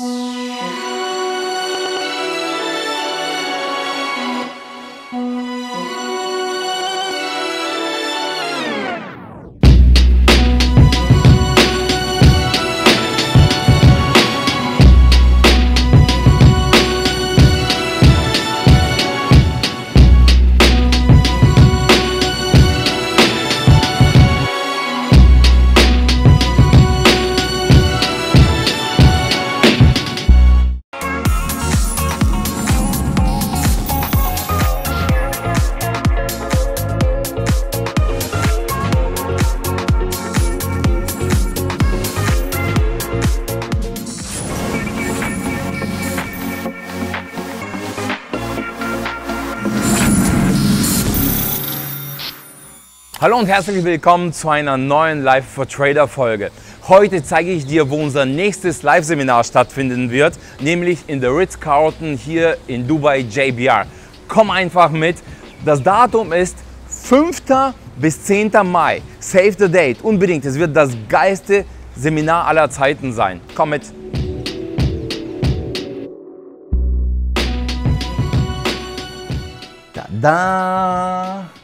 Mm. Hallo und herzlich willkommen zu einer neuen Live for Trader Folge. Heute zeige ich dir, wo unser nächstes Live-Seminar stattfinden wird, nämlich in der Ritz-Carlton hier in Dubai JBR. Komm einfach mit. Das Datum ist 5. bis 10. Mai. Save the date, unbedingt. Es wird das geilste Seminar aller Zeiten sein. Komm mit. Da, da.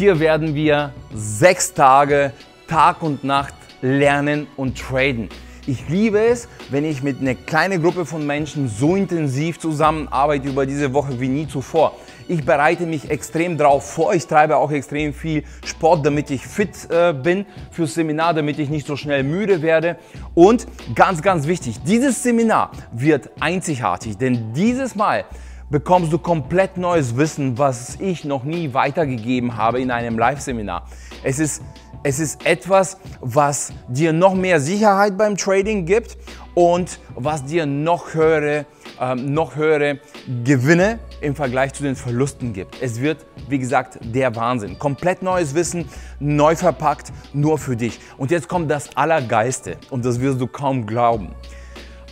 Hier werden wir sechs Tage, Tag und Nacht lernen und traden. Ich liebe es, wenn ich mit einer kleinen Gruppe von Menschen so intensiv zusammenarbeite über diese Woche wie nie zuvor. Ich bereite mich extrem darauf vor. Ich treibe auch extrem viel Sport, damit ich fit äh, bin fürs Seminar, damit ich nicht so schnell müde werde. Und ganz, ganz wichtig, dieses Seminar wird einzigartig, denn dieses Mal bekommst du komplett neues Wissen, was ich noch nie weitergegeben habe in einem Live-Seminar. Es ist, es ist etwas, was dir noch mehr Sicherheit beim Trading gibt und was dir noch höhere, ähm, noch höhere Gewinne im Vergleich zu den Verlusten gibt. Es wird, wie gesagt, der Wahnsinn. Komplett neues Wissen, neu verpackt, nur für dich. Und jetzt kommt das Allergeiste und das wirst du kaum glauben.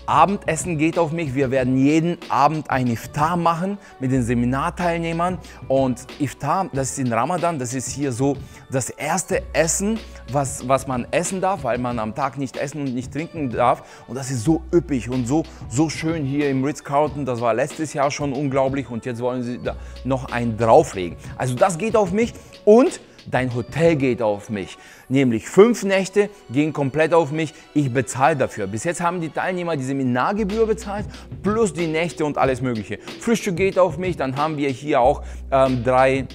Abendessen geht auf mich. Wir werden jeden Abend ein Iftar machen mit den Seminarteilnehmern. Und Iftar, das ist in Ramadan, das ist hier so das erste Essen, was, was man essen darf, weil man am Tag nicht essen und nicht trinken darf. Und das ist so üppig und so, so schön hier im Ritz-Carlton. Das war letztes Jahr schon unglaublich und jetzt wollen sie da noch einen drauflegen. Also das geht auf mich und dein Hotel geht auf mich. Nämlich fünf Nächte gehen komplett auf mich, ich bezahle dafür. Bis jetzt haben die Teilnehmer die Seminargebühr bezahlt, plus die Nächte und alles mögliche. Frühstück geht auf mich, dann haben wir hier auch ähm, drei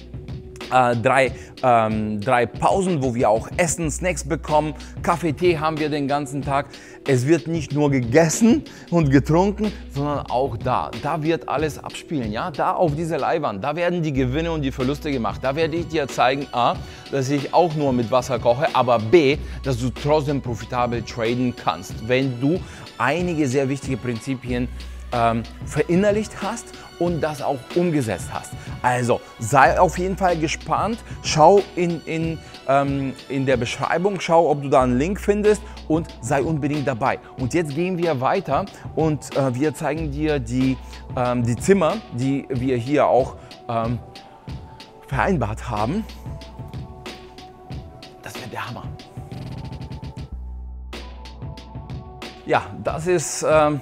äh, drei, ähm, drei Pausen, wo wir auch Essen, Snacks bekommen. Kaffee, Tee haben wir den ganzen Tag. Es wird nicht nur gegessen und getrunken, sondern auch da. Da wird alles abspielen, ja. Da auf dieser Leihwand, da werden die Gewinne und die Verluste gemacht. Da werde ich dir zeigen, a, dass ich auch nur mit Wasser koche, aber b, dass du trotzdem profitabel traden kannst, wenn du einige sehr wichtige Prinzipien ähm, verinnerlicht hast und das auch umgesetzt hast. Also sei auf jeden Fall gespannt, schau in, in, ähm, in der Beschreibung, schau, ob du da einen Link findest und sei unbedingt dabei. Und jetzt gehen wir weiter und äh, wir zeigen dir die, ähm, die Zimmer, die wir hier auch ähm, vereinbart haben. Das wird der Hammer. Ja, das ist ähm,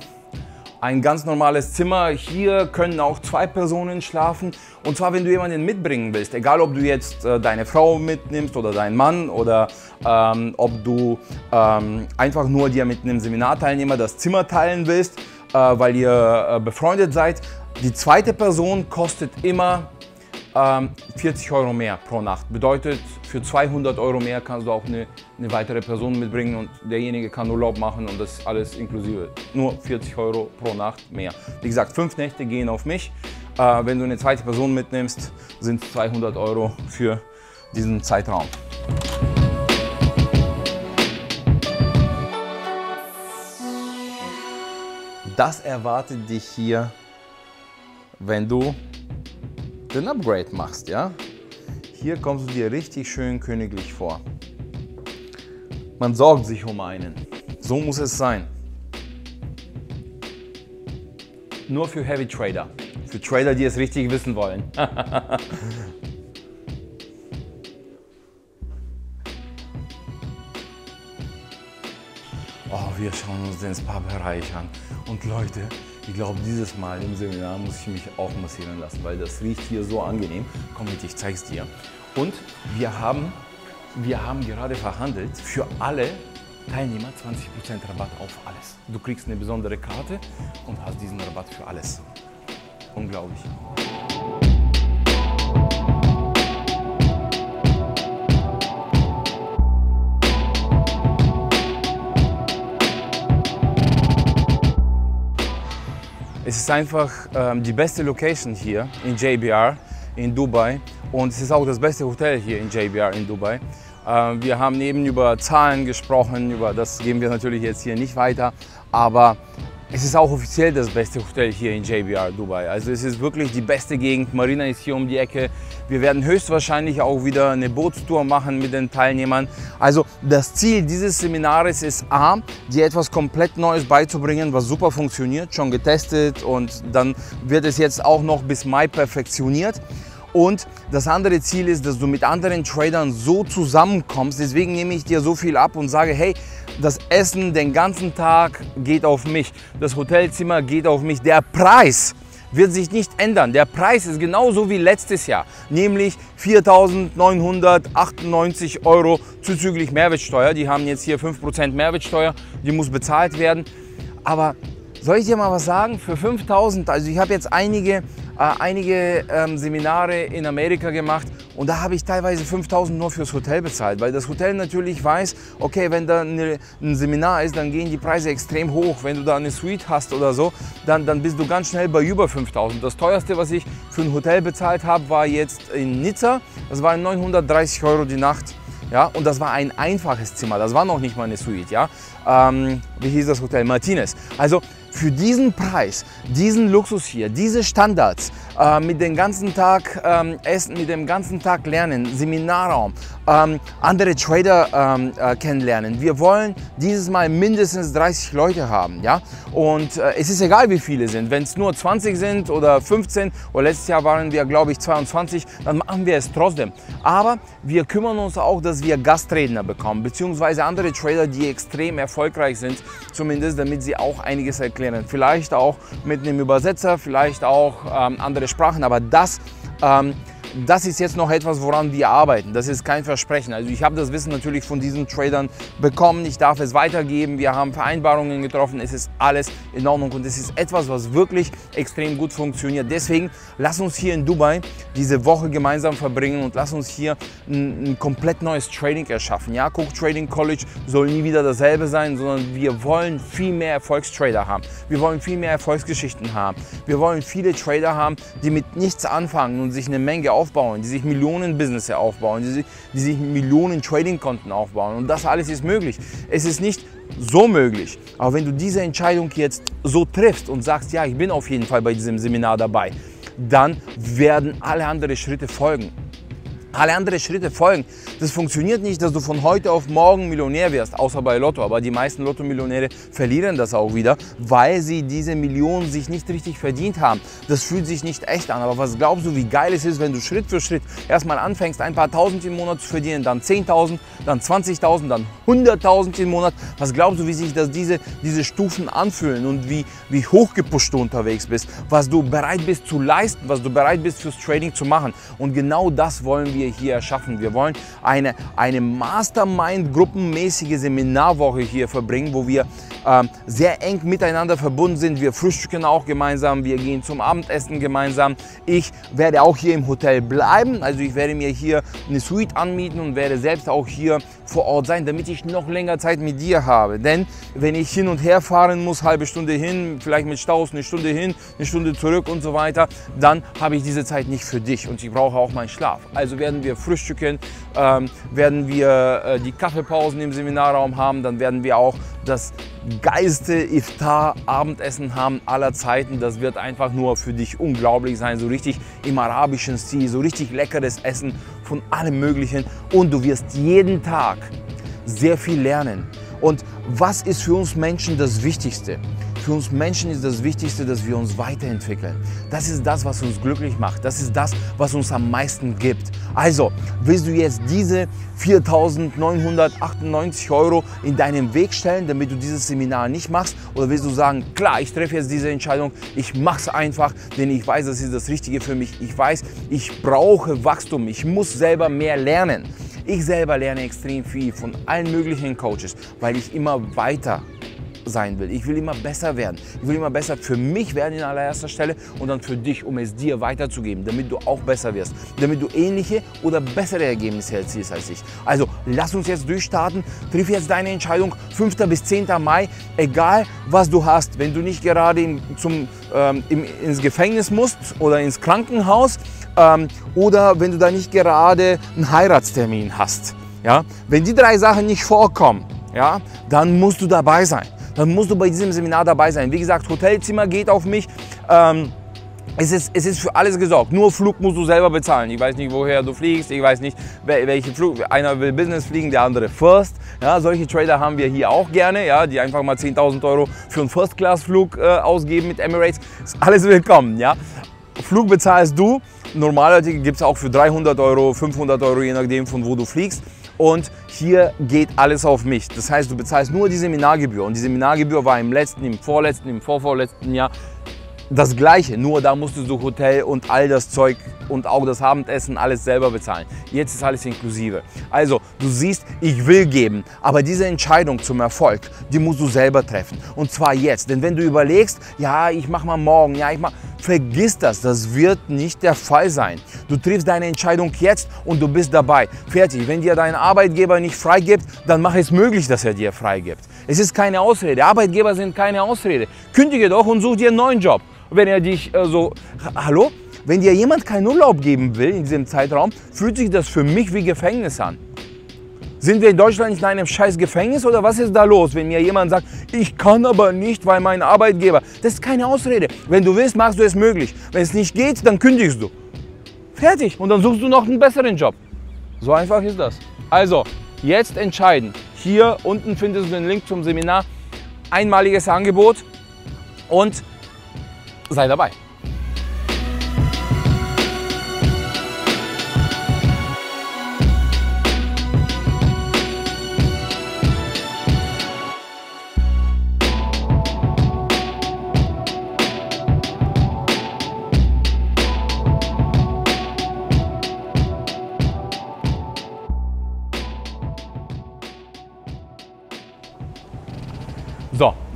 ein ganz normales Zimmer. Hier können auch zwei Personen schlafen. Und zwar, wenn du jemanden mitbringen willst, egal ob du jetzt äh, deine Frau mitnimmst oder deinen Mann oder ähm, ob du ähm, einfach nur dir mit einem Seminarteilnehmer das Zimmer teilen willst, äh, weil ihr äh, befreundet seid. Die zweite Person kostet immer 40 ähm, Euro mehr pro Nacht. Bedeutet, für 200 Euro mehr kannst du auch eine, eine, weitere Person mitbringen und derjenige kann Urlaub machen und das alles inklusive. Nur 40 Euro pro Nacht mehr. Wie gesagt, fünf Nächte gehen auf mich. Äh, wenn du eine zweite Person mitnimmst, sind es 200 Euro für diesen Zeitraum. Das erwartet dich hier, wenn du den Upgrade machst, ja? Hier kommst du dir richtig schön königlich vor. Man sorgt sich um einen. So muss es sein. Nur für Heavy Trader. Für Trader, die es richtig wissen wollen. oh, wir schauen uns den Spa-Bereich an. Und Leute, ich glaube, dieses Mal im Seminar muss ich mich auch massieren lassen, weil das riecht hier so angenehm. Komm mit, ich zeig's dir. Und wir haben, wir haben gerade verhandelt für alle Teilnehmer 20% Rabatt auf alles. Du kriegst eine besondere Karte und hast diesen Rabatt für alles. Unglaublich. Es ist einfach ähm, die beste Location hier in JBR in Dubai und es ist auch das beste Hotel hier in JBR in Dubai. Ähm, wir haben eben über Zahlen gesprochen, über das geben wir natürlich jetzt hier nicht weiter, aber es ist auch offiziell das beste Hotel hier in JBR Dubai. Also es ist wirklich die beste Gegend. Marina ist hier um die Ecke. Wir werden höchstwahrscheinlich auch wieder eine Bootstour machen mit den Teilnehmern. Also das Ziel dieses Seminars ist A, dir etwas komplett Neues beizubringen, was super funktioniert, schon getestet und dann wird es jetzt auch noch bis Mai perfektioniert. Und das andere Ziel ist, dass du mit anderen Tradern so zusammenkommst. Deswegen nehme ich dir so viel ab und sage, hey, das Essen den ganzen Tag geht auf mich. Das Hotelzimmer geht auf mich. Der Preis wird sich nicht ändern. Der Preis ist genauso wie letztes Jahr, nämlich 4.998 Euro zuzüglich Mehrwertsteuer. Die haben jetzt hier 5% Mehrwertsteuer, die muss bezahlt werden. Aber soll ich dir mal was sagen? Für 5000, also ich habe jetzt einige, einige ähm, Seminare in Amerika gemacht und da habe ich teilweise 5000 nur fürs Hotel bezahlt, weil das Hotel natürlich weiß, okay, wenn da eine, ein Seminar ist, dann gehen die Preise extrem hoch. Wenn du da eine Suite hast oder so, dann, dann bist du ganz schnell bei über 5000. Das teuerste, was ich für ein Hotel bezahlt habe, war jetzt in Nizza. Das waren 930 Euro die Nacht. Ja, und das war ein einfaches Zimmer, das war noch nicht mal eine Suite. Ja? Ähm, wie hieß das Hotel? Martinez. Also für diesen Preis, diesen Luxus hier, diese Standards, äh, mit dem ganzen Tag ähm, Essen, mit dem ganzen Tag Lernen, Seminarraum, ähm, andere Trader ähm, äh, kennenlernen. Wir wollen dieses Mal mindestens 30 Leute haben. Ja? Und äh, es ist egal, wie viele sind. Wenn es nur 20 sind oder 15 oder letztes Jahr waren wir, glaube ich, 22, dann machen wir es trotzdem. Aber wir kümmern uns auch, dass wir Gastredner bekommen, beziehungsweise andere Trader, die extrem erfolgreich sind, zumindest damit sie auch einiges erklären. Vielleicht auch mit einem Übersetzer, vielleicht auch ähm, andere Sprachen, aber das ähm, das ist jetzt noch etwas, woran wir arbeiten. Das ist kein Versprechen. Also ich habe das Wissen natürlich von diesen Tradern bekommen. Ich darf es weitergeben. Wir haben Vereinbarungen getroffen. Es ist alles in Ordnung und es ist etwas, was wirklich extrem gut funktioniert. Deswegen lass uns hier in Dubai diese Woche gemeinsam verbringen und lass uns hier ein, ein komplett neues Trading erschaffen. Ja, Cook Trading College soll nie wieder dasselbe sein, sondern wir wollen viel mehr Erfolgstrader haben. Wir wollen viel mehr Erfolgsgeschichten haben. Wir wollen viele Trader haben, die mit nichts anfangen und sich eine Menge aufbauen aufbauen, die sich Millionen Business aufbauen, die die sich Millionen Trading-Konten aufbauen. Und das alles ist möglich. Es ist nicht so möglich. Aber wenn du diese Entscheidung jetzt so triffst und sagst, ja, ich bin auf jeden Fall bei diesem Seminar dabei, dann werden alle anderen Schritte folgen alle anderen Schritte folgen. Das funktioniert nicht, dass du von heute auf morgen Millionär wirst, außer bei Lotto. Aber die meisten Lotto-Millionäre verlieren das auch wieder, weil sie diese Millionen sich nicht richtig verdient haben. Das fühlt sich nicht echt an. Aber was glaubst du, wie geil es ist, wenn du Schritt für Schritt erstmal anfängst, ein paar Tausend im Monat zu verdienen, dann 10.000, dann 20.000, dann 100.000 im Monat. Was glaubst du, wie sich das diese, diese Stufen anfühlen und wie, wie hochgepusht du unterwegs bist, was du bereit bist zu leisten, was du bereit bist fürs Trading zu machen. Und genau das wollen wir wir hier erschaffen. Wir wollen eine, eine Mastermind-gruppenmäßige Seminarwoche hier verbringen, wo wir ähm, sehr eng miteinander verbunden sind. Wir frühstücken auch gemeinsam, wir gehen zum Abendessen gemeinsam. Ich werde auch hier im Hotel bleiben, also ich werde mir hier eine Suite anmieten und werde selbst auch hier vor Ort sein, damit ich noch länger Zeit mit dir habe. Denn wenn ich hin und her fahren muss, halbe Stunde hin, vielleicht mit Staus eine Stunde hin, eine Stunde zurück und so weiter, dann habe ich diese Zeit nicht für dich und ich brauche auch meinen Schlaf. Also werden wir frühstücken, ähm, werden wir äh, die Kaffeepausen im Seminarraum haben, dann werden wir auch das geilste Iftar-Abendessen haben aller Zeiten. Das wird einfach nur für dich unglaublich sein, so richtig im arabischen Stil, so richtig leckeres Essen von allem Möglichen und du wirst jeden Tag sehr viel lernen. Und was ist für uns Menschen das Wichtigste? Für uns Menschen ist das Wichtigste, dass wir uns weiterentwickeln. Das ist das, was uns glücklich macht. Das ist das, was uns am meisten gibt. Also, willst du jetzt diese 4.998 Euro in deinen Weg stellen, damit du dieses Seminar nicht machst? Oder willst du sagen, klar, ich treffe jetzt diese Entscheidung, ich mache es einfach, denn ich weiß, das ist das Richtige für mich. Ich weiß, ich brauche Wachstum, ich muss selber mehr lernen. Ich selber lerne extrem viel von allen möglichen Coaches, weil ich immer weiter sein will. Ich will immer besser werden. Ich will immer besser für mich werden in allererster Stelle und dann für dich, um es dir weiterzugeben, damit du auch besser wirst, damit du ähnliche oder bessere Ergebnisse erzielst als ich. Also lass uns jetzt durchstarten. Triff jetzt deine Entscheidung 5. bis 10. Mai, egal was du hast. Wenn du nicht gerade in, zum, ähm, ins Gefängnis musst oder ins Krankenhaus ähm, oder wenn du da nicht gerade einen Heiratstermin hast. Ja? Wenn die drei Sachen nicht vorkommen, ja, dann musst du dabei sein dann musst du bei diesem Seminar dabei sein. Wie gesagt, Hotelzimmer geht auf mich. Ähm, es ist, es ist für alles gesorgt. Nur Flug musst du selber bezahlen. Ich weiß nicht, woher du fliegst. Ich weiß nicht, welche Flug. Einer will Business fliegen, der andere First. Ja, solche Trader haben wir hier auch gerne, ja, die einfach mal 10.000 Euro für einen First-Class-Flug äh, ausgeben mit Emirates. Ist alles willkommen. Ja. Flug bezahlst du. Normale gibt es auch für 300 Euro, 500 Euro, je nachdem, von wo du fliegst und hier geht alles auf mich. Das heißt, du bezahlst nur die Seminargebühr und die Seminargebühr war im letzten, im vorletzten, im vorvorletzten Jahr das gleiche, nur da musstest du Hotel und all das Zeug und auch das Abendessen alles selber bezahlen. Jetzt ist alles inklusive. Also, du siehst, ich will geben, aber diese Entscheidung zum Erfolg, die musst du selber treffen. Und zwar jetzt. Denn wenn du überlegst, ja, ich mach mal morgen, ja, ich mach, vergiss das, das wird nicht der Fall sein. Du triffst deine Entscheidung jetzt und du bist dabei. Fertig. Wenn dir dein Arbeitgeber nicht freigibt, dann mach es möglich, dass er dir freigibt. Es ist keine Ausrede. Arbeitgeber sind keine Ausrede. Kündige doch und such dir einen neuen Job. Wenn er dich äh, so, hallo? Wenn dir jemand keinen Urlaub geben will in diesem Zeitraum, fühlt sich das für mich wie Gefängnis an. Sind wir in Deutschland in einem scheiß Gefängnis oder was ist da los, wenn mir jemand sagt, ich kann aber nicht, weil mein Arbeitgeber. Das ist keine Ausrede. Wenn du willst, machst du es möglich. Wenn es nicht geht, dann kündigst du. Fertig. Und dann suchst du noch einen besseren Job. So einfach ist das. Also, jetzt entscheiden. Hier unten findest du den Link zum Seminar. Einmaliges Angebot und sei dabei.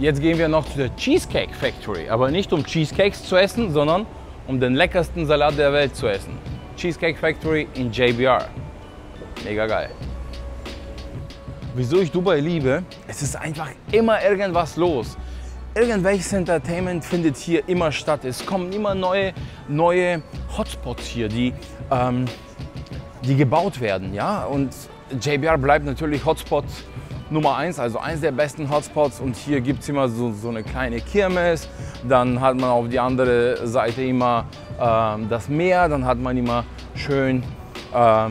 Jetzt gehen wir noch zu der Cheesecake Factory. Aber nicht um Cheesecakes zu essen, sondern um den leckersten Salat der Welt zu essen. Cheesecake Factory in JBR. Mega geil. Wieso ich Dubai liebe? Es ist einfach immer irgendwas los. Irgendwelches Entertainment findet hier immer statt. Es kommen immer neue, neue Hotspots hier, die, ähm, die gebaut werden. Ja? Und JBR bleibt natürlich Hotspot Nummer eins, also eins der besten Hotspots. Und hier gibt es immer so, so eine kleine Kirmes. Dann hat man auf die andere Seite immer äh, das Meer. Dann hat man immer schön äh, äh,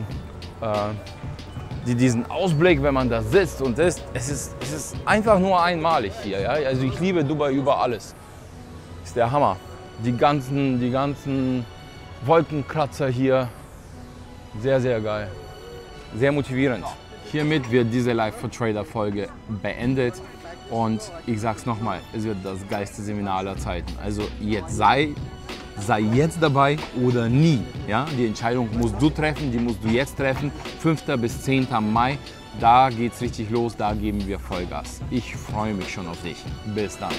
die, diesen Ausblick, wenn man da sitzt und isst. Es ist, es ist einfach nur einmalig hier. Ja? Also ich liebe Dubai über alles. Ist der Hammer. Die ganzen, die ganzen Wolkenkratzer hier. Sehr, sehr geil. Sehr motivierend. Hiermit wird diese Live for Trader Folge beendet und ich sag's nochmal, es wird das geilste Seminar aller Zeiten. Also jetzt sei, sei jetzt dabei oder nie. Ja? Die Entscheidung musst du treffen, die musst du jetzt treffen. 5. bis 10. Mai, da geht's richtig los, da geben wir Vollgas. Ich freue mich schon auf dich. Bis dann.